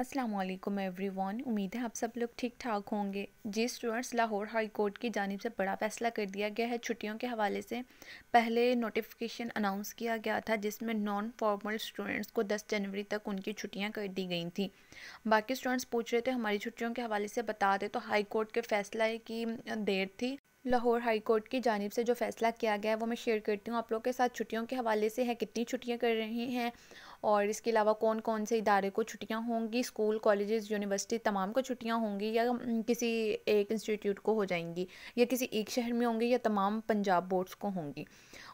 अस्सलाम वालेकुम एवरीवन उम्मीद है आप सब लोग ठीक ठाक होंगे। जी स्टूडेंट्स लाहौर हाई कोर्ट की जानिब से बड़ा फैसला कर दिया गया है, छुट्टियों के हवाले से पहले नोटिफिकेशन अनाउंस किया गया था, जिसमें नॉन फॉर्मल स्टूडेंट्स को 10 जनवरी तक उनकी छुट्टियाँ कर दी गई थी। बाकी स्टूडेंट्स पूछ रहे थे, हमारी छुट्टियों के हवाले से बता दें तो हाई कोर्ट के फैसला की देर थी। लाहौर हाई कोर्ट की जानब से जो फ़ैसला किया गया है, वो मैं शेयर करती हूँ। आप लोग के साथ छुट्टियों के हवाले से है, कितनी छुट्टियाँ कर रही हैं और इसके अलावा कौन कौन से इदारे को छुट्टियाँ होंगी, स्कूल, कॉलेजेस, यूनिवर्सिटी, तमाम को छुट्टियाँ होंगी या किसी एक इंस्टीट्यूट को हो जाएँगी या किसी एक शहर में होंगी या तमाम पंजाब बोर्ड्स को होंगी।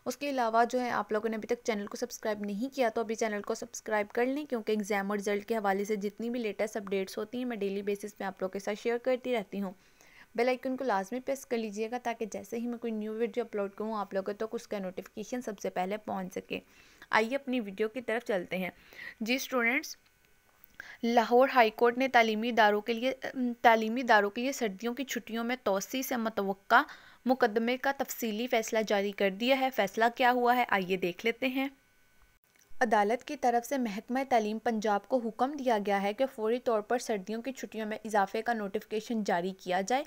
उसके अलावा जो है, आप लोगों ने अभी तक चैनल को सब्सक्राइब नहीं किया तो अभी चैनल को सब्सक्राइब कर लें क्योंकि एग्ज़ाम और रिज़ल्ट के हवाले से जितनी भी लेटेस्ट अपडेट्स होती हैं, मैं डेली बेसिस पे आप लोग के साथ शेयर करती रहती हूँ। बेल आइकन को लाजमी प्रेस कर लीजिएगा ताकि जैसे ही मैं कोई न्यू वीडियो अपलोड करूँ, आप लोगों तक तो उसका नोटिफिकेशन सबसे पहले पहुँच सके। आइए अपनी वीडियो की तरफ़ चलते हैं। जी स्टूडेंट्स लाहौर हाई कोर्ट ने तालीमी इदारों के लिए तालीमी इदारों के लिए सर्दियों की छुट्टियों में तोसी से मतव मुकदमे का तफसीली फ़ैसला जारी कर दिया है। फ़ैसला क्या हुआ है? आइए देख लेते हैं। अदालत की तरफ़ से महकमा तालीम पंजाब को हुक्म दिया गया है कि फौरी तौर पर सर्दियों की छुट्टियों में इजाफे का नोटिफिकेशन जारी किया जाए।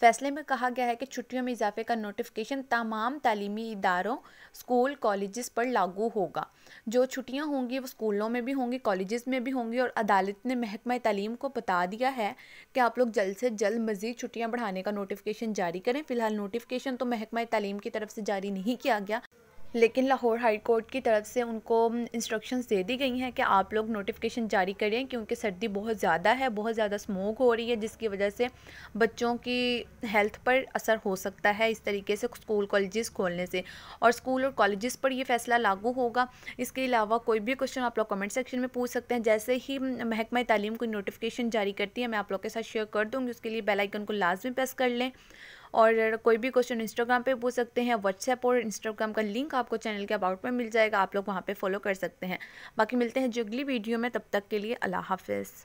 फैसले में कहा गया है कि छुट्टियों में इजाफे का नोटिफिकेशन तमाम तालीमी इदारों, स्कूल कॉलेज़ पर लागू होगा। जो छुट्टियाँ होंगी वो स्कूलों में भी होंगी कॉलेज़ में भी होंगी और अदालत ने महकमा तालीम को बता दिया है कि आप लोग जल्द से जल्द मज़ीद छुट्टियाँ बढ़ाने का नोटिफिकेशन जारी करें। फ़िलहाल नोटिफिकेशन तो महकमा तालीम की तरफ़ से जारी नहीं किया गया। लेकिन लाहौर हाई कोर्ट की तरफ़ से उनको इंस्ट्रक्शंस दे दी गई हैं कि आप लोग नोटिफिकेशन जारी करें क्योंकि सर्दी बहुत ज़्यादा है, बहुत ज़्यादा स्मोक हो रही है, जिसकी वजह से बच्चों की हेल्थ पर असर हो सकता है इस तरीके से स्कूल कॉलेजेस खोलने से। और स्कूल और कॉलेजेस पर यह फ़ैसला लागू होगा। इसके अलावा कोई भी क्वेश्चन आप लोग कमेंट सेक्शन में पूछ सकते हैं। जैसे ही महकमा तालीम कोई नोटिफिकेशन जारी करती है, मैं आप लोग के साथ शेयर कर दूँगी, उसके लिए बेलाइकन को लाजमी प्रेस कर लें। और कोई भी क्वेश्चन इंस्टाग्राम पे पूछ सकते हैं व्हाट्सएप और इंस्टाग्राम का लिंक आपको चैनल के अबाउट में मिल जाएगा, आप लोग वहाँ पर फॉलो कर सकते हैं। बाकी मिलते हैं जो अगली वीडियो में, तब तक के लिए अल्लाह हाफिज़।